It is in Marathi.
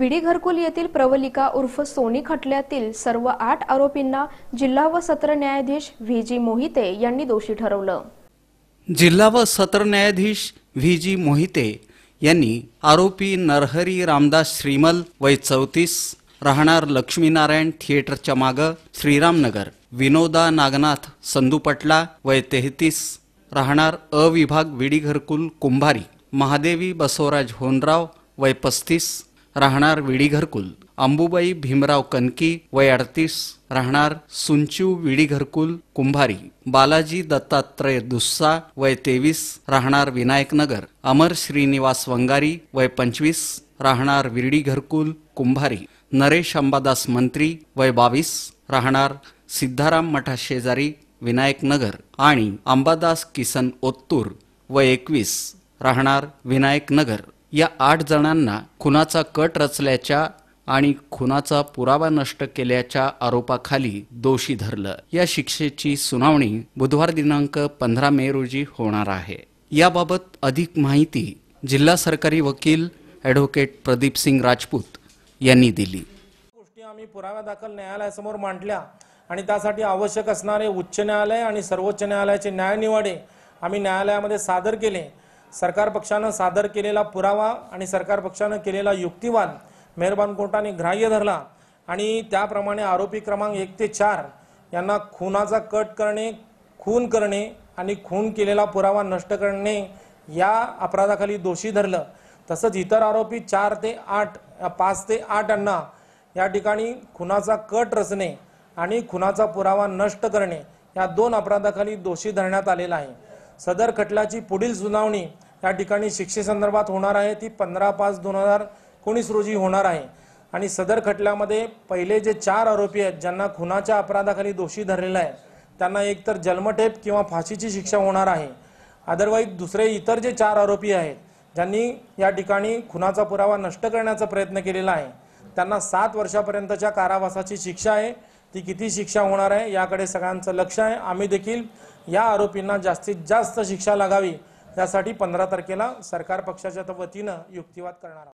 विडी घरकुल येथील प्रवलिका उर्फ सोनी खटल्यातील सर्व आठ आरोपींना जिल्हा व सत्र न्यायाधीश व्ही जी मोहिते यांनी दोषी ठरवलं. जिल्हा व सत्र न्यायाधीश व्ही जी मोहिते यांनी आरोपी नरहरी रामदास श्रीमल वय चौतीस राहणार लक्ष्मीनारायण थिएटरच्या मागं श्रीरामनगर विनोदा नागनाथ संदूपटला वय तेहतीस राहणार अविभाग विडी घरकुल कुंभारी महादेवी बसवराज होनराव वय पस्तीस राहणार विडी घरकुल अंबुबाई भीमराव कनकी वय अडतीस राहणार सुंचू विडी घरकुल कुंभारी. बालाजी दत्तात्रय दुस्सा वय तेवीस राहणार विनायकनगर. अमर श्रीनिवास वंगारी वय पंचवीस राहणार विरडी घरकुल कुंभारी. नरेश अंबादास मंत्री वय बावीस राहणार सिद्धाराम मठा शेजारी विनायकनगर. आणि अंबादास किसन ओत्तूर वय एकवीस राहणार विनायकनगर. या आठ जणांना खुनाचा कट रचल्याच्या आणि खुनाचा पुरावा नष्ट केल्याच्या आरोपाखाली दोषी धरलं. या शिक्षेची सुनावणी बुधवार दिनांक पंधरा मे रोजी होणार आहे. याबाबत अधिक माहिती जिल्हा सरकारी वकील ॲडव्होकेट प्रदीप सिंग राजपूत यांनी दिली. गोष्टी आम्ही पुराव्या दाखल न्यायालयासमोर मांडल्या आणि त्यासाठी आवश्यक असणारे उच्च न्यायालय आणि सर्वोच्च न्यायालयाचे न्यायनिवाडे आम्ही न्यायालयामध्ये सादर केले. सरकार पक्षानं सादर केलेला पुरावा आणि सरकार पक्षानं केलेला युक्तिवाद मेहरबान कोर्टाने ग्राह्य धरला आणि त्याप्रमाणे आरोपी क्रमांक एक ते चार यांना खुनाचा कट करणे खून करणे आणि खून केलेला पुरावा नष्ट करणे या अपराधाखाली दोषी धरलं. तसंच इतर आरोपी चार ते आठ पाच ते आठ यांना या ठिकाणी खुनाचा कट रचणे आणि खुनाचा पुरावा नष्ट करणे या दोन अपराधाखाली दोषी धरण्यात आलेला आहे. सदर खटल्याची पुढील सुनावणी या ठिकाणी शिक्षेसंदर्भात होणार आहे. ती पंधरा पाच दोन हजार एकोणीस रोजी होणार आहे. आणि सदर खटल्यामध्ये पहिले जे चार आरोपी आहेत ज्यांना खुनाच्या अपराधाखाली दोषी धरलेला आहे त्यांना एकतर जन्मठेप किंवा फाशीची शिक्षा होणार आहे. अदरवाईज दुसरे इतर जे चार आरोपी आहेत ज्यांनी या ठिकाणी खुनाचा पुरावा नष्ट करण्याचा प्रयत्न केलेला आहे त्यांना सात वर्षापर्यंतच्या कारावासाची शिक्षा आहे. ती किती शिक्षा होणार आहे याकडे सगळ्यांचं लक्ष आहे. आम्ही देखील या आरोपींना जास्तीत जास्त शिक्षा लागावी. त्यासाठी पंधरा तारखेला सरकार पक्षाच्या वतीनं युक्तिवाद करणार आहोत.